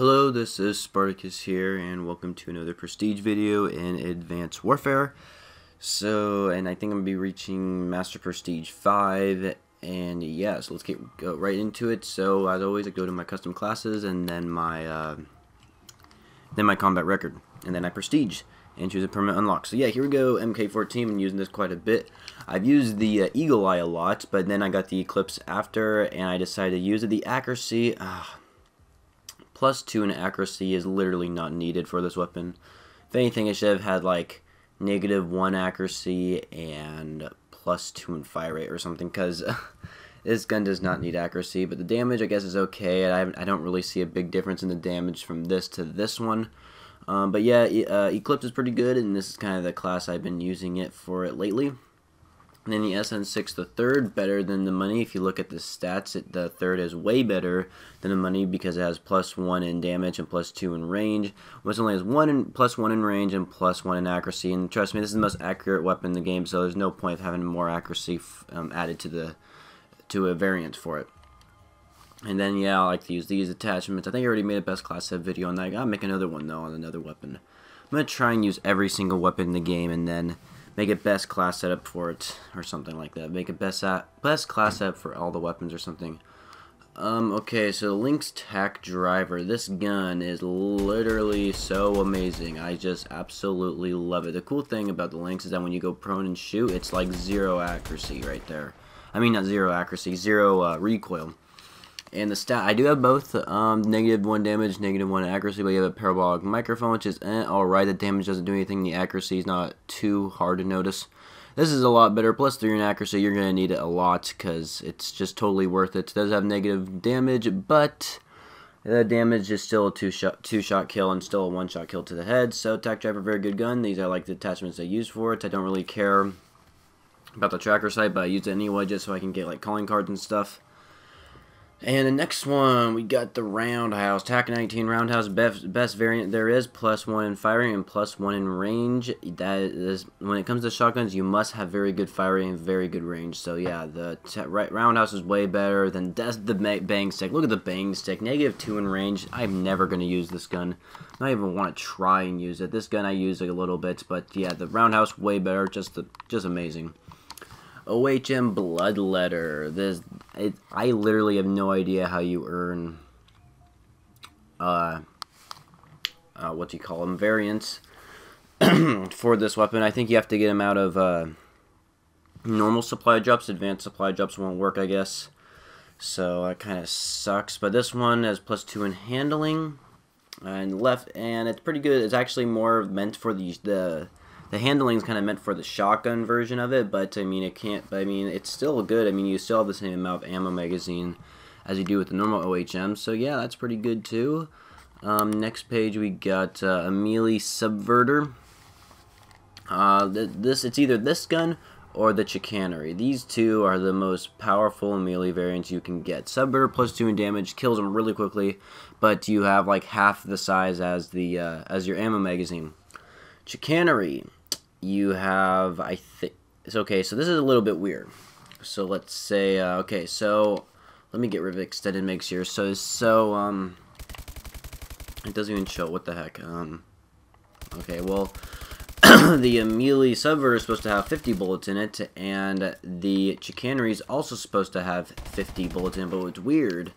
Hello, this is Spartacus here, and welcome to another Prestige video in Advanced Warfare. So, and I think I'm going to be reaching Master Prestige 5, and yeah, so let's get go right into it. So, as always, I go to my custom classes, and then my, uh, then my combat record, and then I Prestige, and choose a permanent unlock. So yeah, here we go, MK14, I'm using this quite a bit. I've used the uh, Eagle Eye a lot, but then I got the Eclipse after, and I decided to use it. The accuracy, ah, plus 2 in accuracy is literally not needed for this weapon. If anything, it should have had like negative 1 accuracy and plus 2 in fire rate or something, because this gun does not need accuracy, but the damage I guess is okay. I, I don't really see a big difference in the damage from this to this one. Um, but yeah, uh, Eclipse is pretty good, and this is kind of the class I've been using it for it lately. And then the SN6, the third, better than the money. If you look at the stats, it, the third is way better than the money because it has plus one in damage and plus two in range. Which only has one in, plus one in range and plus one in accuracy. And trust me, this is the most accurate weapon in the game, so there's no point of having more accuracy um, added to the to a variant for it. And then, yeah, I like to use these attachments. I think I already made a best class set video on that. I gotta make another one, though, on another weapon. I'm gonna try and use every single weapon in the game, and then make a best class setup for it or something like that. Make a best at, best class setup for all the weapons or something. Um, okay, so the Lynx TAC Driver. This gun is literally so amazing. I just absolutely love it. The cool thing about the Lynx is that when you go prone and shoot, it's like zero accuracy right there. I mean, not zero accuracy, zero uh, recoil. And the stat, I do have both um, negative 1 damage, negative 1 accuracy, but you have a parabolic microphone, which is eh, alright. The damage doesn't do anything. The accuracy is not too hard to notice. This is a lot better. Plus 3 in accuracy, you're going to need it a lot because it's just totally worth it. It does have negative damage, but the damage is still a two-shot two shot kill and still a one-shot kill to the head. So TAC Driver, very good gun. These are like the attachments I use for it. I don't really care about the tracker sight, but I use it anyway just so I can get like calling cards and stuff. And the next one, we got the Roundhouse. TAC 19 Roundhouse, best, best variant there is, plus one in firing and plus one in range. That is, when it comes to shotguns, you must have very good firing and very good range. So yeah, the right Roundhouse is way better than the Bang Stick. Look at the Bang Stick, negative two in range. I'm never going to use this gun. I don't even want to try and use it. This gun I use a little bit, but yeah, the Roundhouse way better, just the, just amazing. OHM Bloodletter. This it, I literally have no idea how you earn uh, uh what do you call them variants for this weapon. I think you have to get them out of uh, normal supply drops. Advanced supply drops won't work, I guess. So that kind of sucks. But this one has plus two in handling and left, and it's pretty good. It's actually more meant for the the the handling is kind of meant for the shotgun version of it, but I mean it can't. But I mean it's still good. I mean you still have the same amount of ammo magazine as you do with the normal OHM. So yeah, that's pretty good too. Um, next page we got uh, a melee subverter. Uh, th this it's either this gun or the chicanery. These two are the most powerful melee variants you can get. Subverter plus two in damage kills them really quickly, but you have like half the size as the uh, as your ammo magazine. Chicanery you have, I think, it's okay, so this is a little bit weird. So let's say, uh, okay, so let me get rid of extended mix here. So, so, um, it doesn't even show, what the heck, um, okay, well, the melee subverter is supposed to have 50 bullets in it, and the chicanery is also supposed to have 50 bullets in but what's weird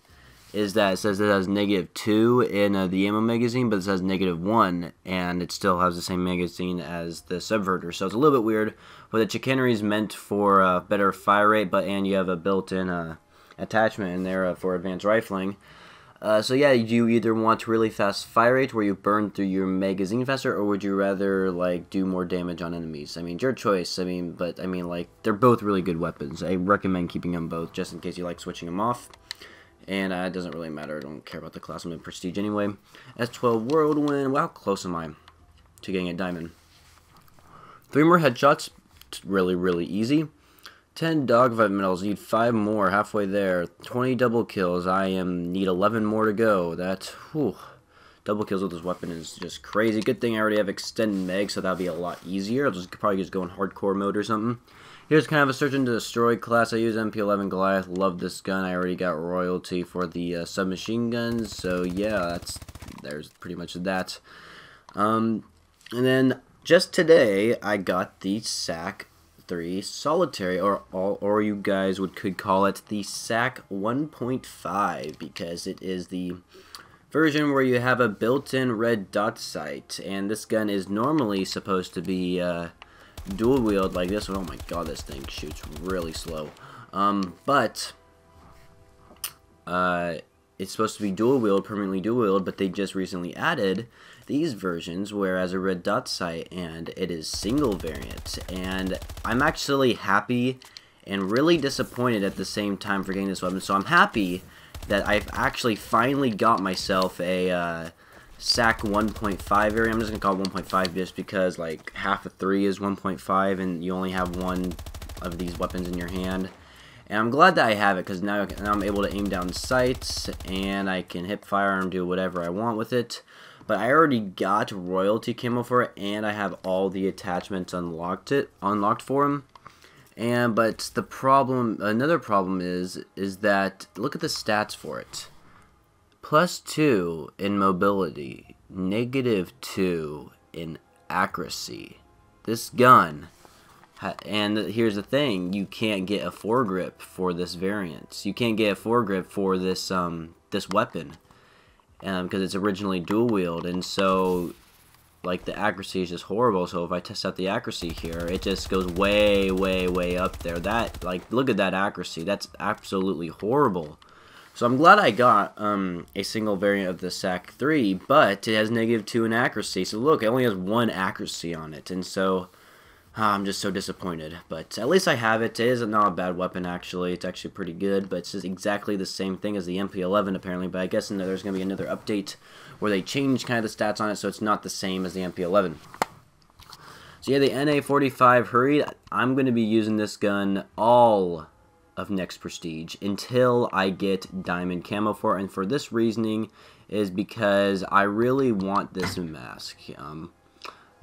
is that it says it has negative 2 in uh, the ammo magazine, but it says negative 1, and it still has the same magazine as the Subverter. So it's a little bit weird, but the chicanery is meant for uh, better fire rate, but and you have a built-in uh, attachment in there uh, for advanced rifling. Uh, so yeah, you either want really fast fire rate where you burn through your magazine faster, or would you rather like do more damage on enemies? I mean, your choice. I mean, but I mean, like they're both really good weapons. I recommend keeping them both just in case you like switching them off. And uh, it doesn't really matter. I don't care about the class. I'm in Prestige anyway. S12 Whirlwind. Well, how close am I to getting a diamond? Three more headshots. Really, really easy. 10 dogfight medals. Need 5 more. Halfway there. 20 double kills. I am need 11 more to go. That's, whew. Double kills with this weapon is just crazy. Good thing I already have extended meg, so that'll be a lot easier. I'll just probably just go in hardcore mode or something. Here's kind of a search into destroy class. I use MP11 Goliath. Love this gun. I already got royalty for the uh, submachine guns. So yeah, that's there's pretty much that. Um, and then just today, I got the SAC 3 Solitary, or, or, or you guys would could call it the SAC 1.5, because it is the version where you have a built-in red dot sight, and this gun is normally supposed to be uh, dual wield like this one. Oh my god, this thing shoots really slow. Um, but uh, it's supposed to be dual wield, permanently dual wield, but they just recently added these versions where as a red dot sight and it is single variant. And I'm actually happy and really disappointed at the same time for getting this weapon. So I'm happy that I've actually finally got myself a uh, SAC 1.5 area. I'm just to call it 1.5 just because like half of 3 is 1.5 and you only have one of these weapons in your hand. And I'm glad that I have it because now, now I'm able to aim down sights and I can hip fire and do whatever I want with it. But I already got royalty camo for it and I have all the attachments unlocked it unlocked for him. And but the problem, another problem is, is that look at the stats for it. Plus two in mobility, negative two in accuracy. This gun, and here's the thing: you can't get a foregrip for this variant. You can't get a foregrip for this um this weapon, um because it's originally dual wield, and so like the accuracy is just horrible so if I test out the accuracy here it just goes way way way up there that like look at that accuracy that's absolutely horrible so I'm glad I got um, a single variant of the SAC 3 but it has negative 2 in accuracy so look it only has one accuracy on it and so I'm just so disappointed, but at least I have it. It is not a bad weapon, actually. It's actually pretty good, but it's just exactly the same thing as the MP11, apparently. But I guess there's going to be another update where they change kind of the stats on it, so it's not the same as the MP11. So yeah, the NA45 Hurried, I'm going to be using this gun all of next Prestige until I get Diamond Camo for. And for this reasoning is because I really want this mask. Um,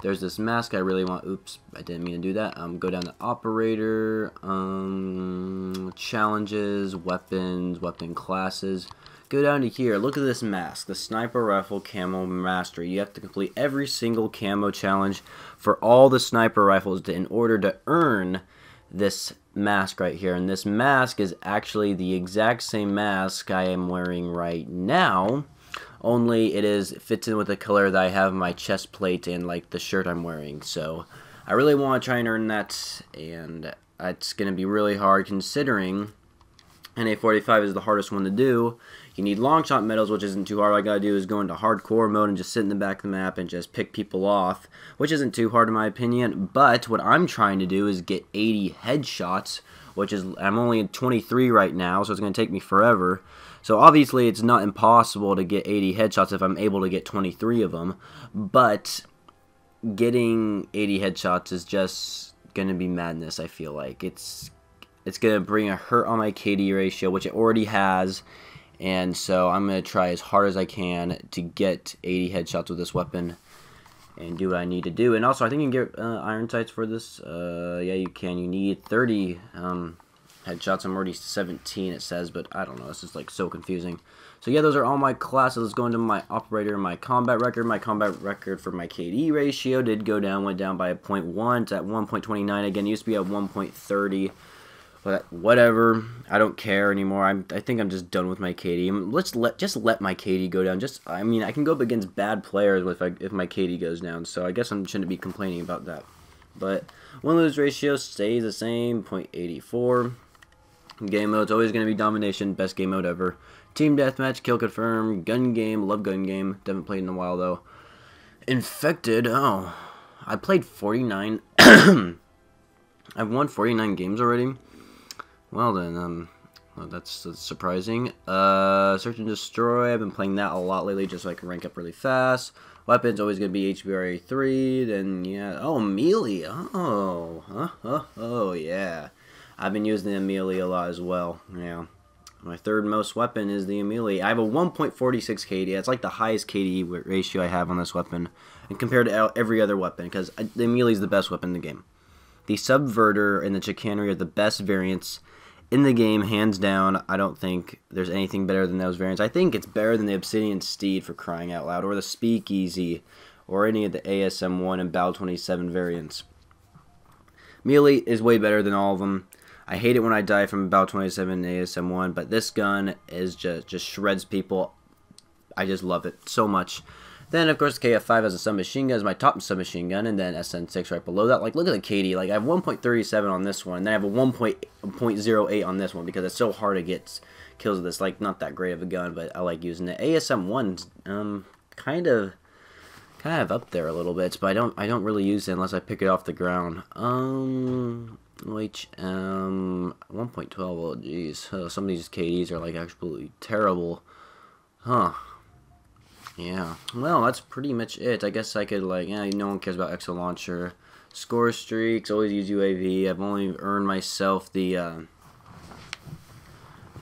there's this mask I really want. Oops, I didn't mean to do that. Um, go down to operator, um, challenges, weapons, weapon classes. Go down to here. Look at this mask, the sniper rifle camo mastery. You have to complete every single camo challenge for all the sniper rifles to, in order to earn this mask right here. And this mask is actually the exact same mask I am wearing right now only it is it fits in with the color that I have my chest plate and like the shirt I'm wearing. So I really want to try and earn that, and it's going to be really hard considering NA45 is the hardest one to do. You need long shot medals, which isn't too hard. All I gotta do is go into hardcore mode and just sit in the back of the map and just pick people off, which isn't too hard in my opinion. But what I'm trying to do is get 80 headshots, which is I'm only at 23 right now, so it's gonna take me forever. So obviously it's not impossible to get 80 headshots if I'm able to get 23 of them, but getting 80 headshots is just to be madness, I feel like. It's it's to bring a hurt on my KD ratio, which it already has, and so I'm going to try as hard as I can to get 80 headshots with this weapon and do what I need to do. And also, I think you can get uh, iron sights for this. Uh, yeah, you can. You need 30 um, headshots. I'm already 17, it says, but I don't know. This is like so confusing. So yeah, those are all my classes. Let's go into my operator, my combat record. My combat record for my KD ratio did go down, went down by a 0.1. It's at 1.29 again. It used to be at 1.30. But whatever, I don't care anymore. I'm, I think I'm just done with my KD. Let's let just let my KD go down. Just I mean, I can go up against bad players if I, if my KD goes down. So I guess I shouldn't be complaining about that. But win lose ratio stays the same, 0.84. Game mode's always going to be domination, best game mode ever. Team deathmatch, kill confirm, gun game, love gun game. Haven't played in a while though. Infected, oh, I played 49. I've won 49 games already. Well then, um, well, that's, that's, surprising. Uh, search and destroy. I've been playing that a lot lately, just so I can rank up really fast. Weapons always gonna be HBRA three. Then yeah, oh melee. Oh, huh, huh, oh yeah. I've been using the Ameli a lot as well. Yeah. My third most weapon is the Ameli. I have a 1.46 KD. It's like the highest KD ratio I have on this weapon, and compared to every other weapon, because the Ameli is the best weapon in the game. The Subverter and the Chicanery are the best variants in the game, hands down. I don't think there's anything better than those variants. I think it's better than the Obsidian Steed for crying out loud, or the Speakeasy, or any of the ASM1 and Bal-27 variants. Melee is way better than all of them. I hate it when I die from Bal-27 ASM1, but this gun is just just shreds people. I just love it so much. Then, of course, the KF5 has a submachine gun as my top submachine gun, and then SN6 right below that. Like, look at the KD. Like, I have 1.37 on this one, and then I have a 1.08 on this one because it's so hard to get kills with this. Like, not that great of a gun, but I like using it. ASM1's um, kind of kind of up there a little bit, but I don't I don't really use it unless I pick it off the ground. Um, which um 1.12. Oh, jeez, oh, some of these KDs are like absolutely terrible, huh? Yeah. Well, that's pretty much it. I guess I could, like, yeah, no one cares about Exo Launcher. Score streaks, always use UAV. I've only earned myself the, uh,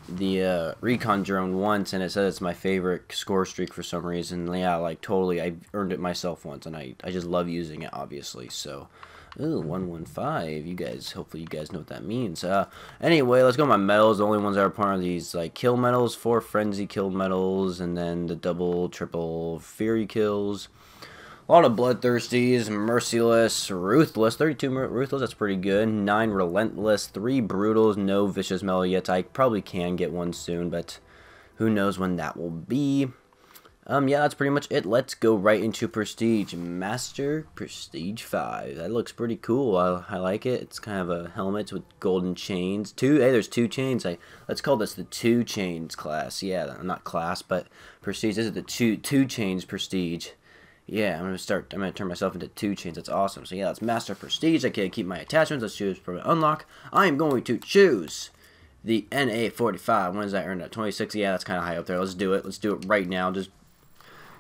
the uh, recon drone once, and it says it's my favorite score streak for some reason. Yeah, like, totally, I earned it myself once, and I, I just love using it, obviously, so... Ooh, 115. You guys, hopefully you guys know what that means. Uh, anyway, let's go my medals. The only ones that are part of these, like, kill medals, four frenzy kill medals, and then the double, triple fury kills. A lot of bloodthirsties, merciless, ruthless. 32 ruthless, that's pretty good. 9 relentless, 3 brutals, no vicious medal yet. I probably can get one soon, but who knows when that will be. Um, yeah, that's pretty much it. Let's go right into Prestige. Master Prestige 5. That looks pretty cool. I, I like it. It's kind of a helmet with golden chains. Two, hey, there's two chains. I Let's call this the two chains class. Yeah, not class, but Prestige. This is the two, two chains Prestige. Yeah, I'm gonna start. I'm gonna turn myself into two chains. That's awesome. So yeah, that's Master Prestige. I can't keep my attachments. Let's choose for unlock. I am going to choose the NA45. When does that earn? At 26. Yeah, that's kind of high up there. Let's do it. Let's do it right now. Just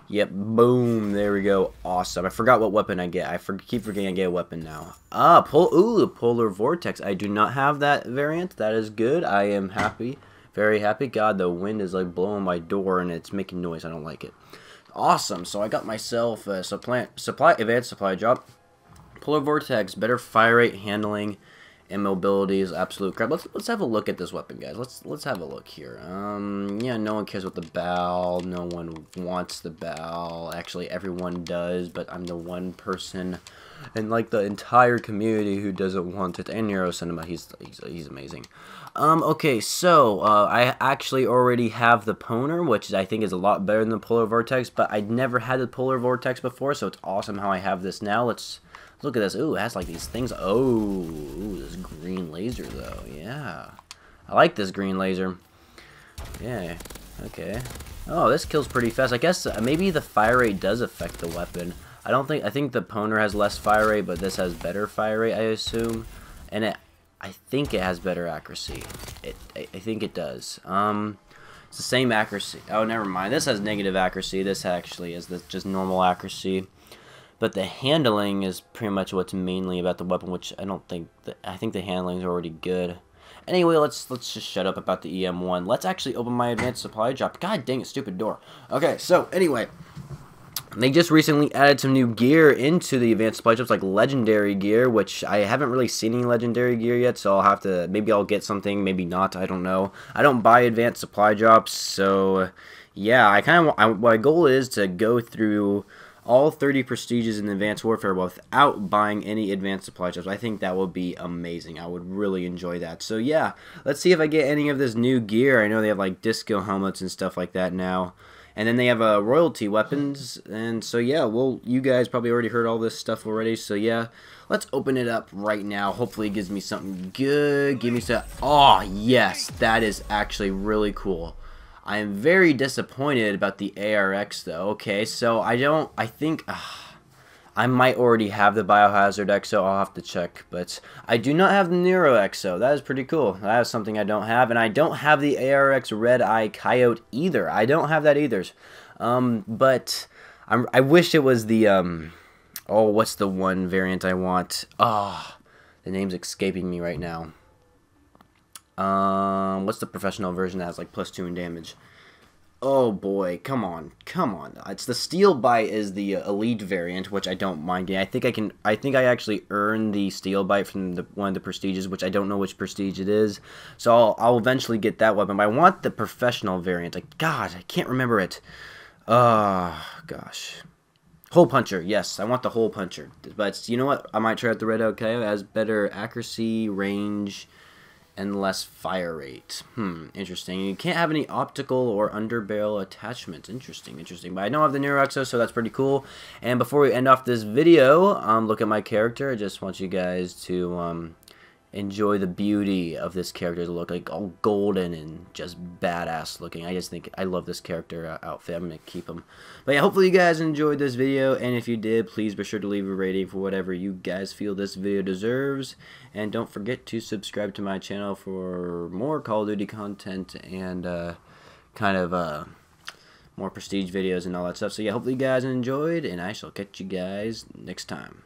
Yep, boom, there we go. Awesome. I forgot what weapon I get. I for keep forgetting I get a weapon now. Ah, pol ooh, Polar Vortex. I do not have that variant. That is good. I am happy. Very happy. God, the wind is like blowing my door and it's making noise. I don't like it. Awesome. So I got myself a supply, supply advanced supply drop. Polar Vortex, better fire rate handling and mobility is absolute crap. Let's let's have a look at this weapon, guys. Let's let's have a look here. Um, yeah, no one cares about the bow. No one wants the bow. Actually, everyone does, but I'm the one person, and like the entire community who doesn't want it. And Nero Cinema, he's he's he's amazing. Um, okay, so uh, I actually already have the Poner, which I think is a lot better than the Polar Vortex, but I'd never had the Polar Vortex before, so it's awesome how I have this now. Let's Look at this. Ooh, it has like these things. Oh, ooh, this green laser though. Yeah. I like this green laser. Yeah. Okay. Oh, this kills pretty fast. I guess uh, maybe the fire rate does affect the weapon. I don't think, I think the Poner has less fire rate, but this has better fire rate, I assume. And it, I think it has better accuracy. It, I, I think it does. Um, it's the same accuracy. Oh, never mind. This has negative accuracy. This actually is the, just normal accuracy but the handling is pretty much what's mainly about the weapon, which I don't think that I think the handling is already good. Anyway, let's let's just shut up about the EM1. Let's actually open my advanced supply drop. God dang it, stupid door. Okay, so anyway, they just recently added some new gear into the advanced supply drops, like legendary gear, which I haven't really seen any legendary gear yet, so I'll have to, maybe I'll get something, maybe not, I don't know. I don't buy advanced supply drops, so yeah, I kind of, my goal is to go through all 30 prestiges in Advanced Warfare without buying any advanced supply drops. I think that would be amazing. I would really enjoy that. So yeah, let's see if I get any of this new gear. I know they have like disco helmets and stuff like that now. And then they have uh, royalty weapons. And so yeah, well, you guys probably already heard all this stuff already. So yeah, let's open it up right now. Hopefully it gives me something good. Give me some... Oh, yes, that is actually really cool. I am very disappointed about the ARX though. Okay, so I don't, I think, uh, I might already have the Biohazard EXO, I'll have to check, but I do not have the Nero EXO. That is pretty cool. That is something I don't have, and I don't have the ARX Red Eye Coyote either. I don't have that either. Um, but I'm, I wish it was the, um, oh, what's the one variant I want? Ah, oh, the name's escaping me right now. Um, what's the professional version that has like plus two in damage? Oh boy, come on, come on! It's the steel bite is the uh, elite variant, which I don't mind. getting. I think I can. I think I actually earned the steel bite from the one of the prestiges, which I don't know which prestige it is. So I'll, I'll eventually get that weapon. But I want the professional variant. Like God, I can't remember it. Ah, uh, gosh. Hole puncher, yes, I want the hole puncher. But you know what? I might try out the red LKO. It has better accuracy, range, and less fire rate. Hmm, interesting. You can't have any optical or underbarrel attachments. Interesting, interesting. But I don't have the Nero EXO, so that's pretty cool. And before we end off this video, um, look at my character. I just want you guys to um, enjoy the beauty of this character to look like all golden and just badass looking. I just think I love this character uh, outfit. I'm to keep him. But yeah, hopefully you guys enjoyed this video. And if you did, please be sure to leave a rating for whatever you guys feel this video deserves. And don't forget to subscribe to my channel for more Call of Duty content and uh, kind of uh, more prestige videos and all that stuff. So yeah, hopefully you guys enjoyed. And I shall catch you guys next time.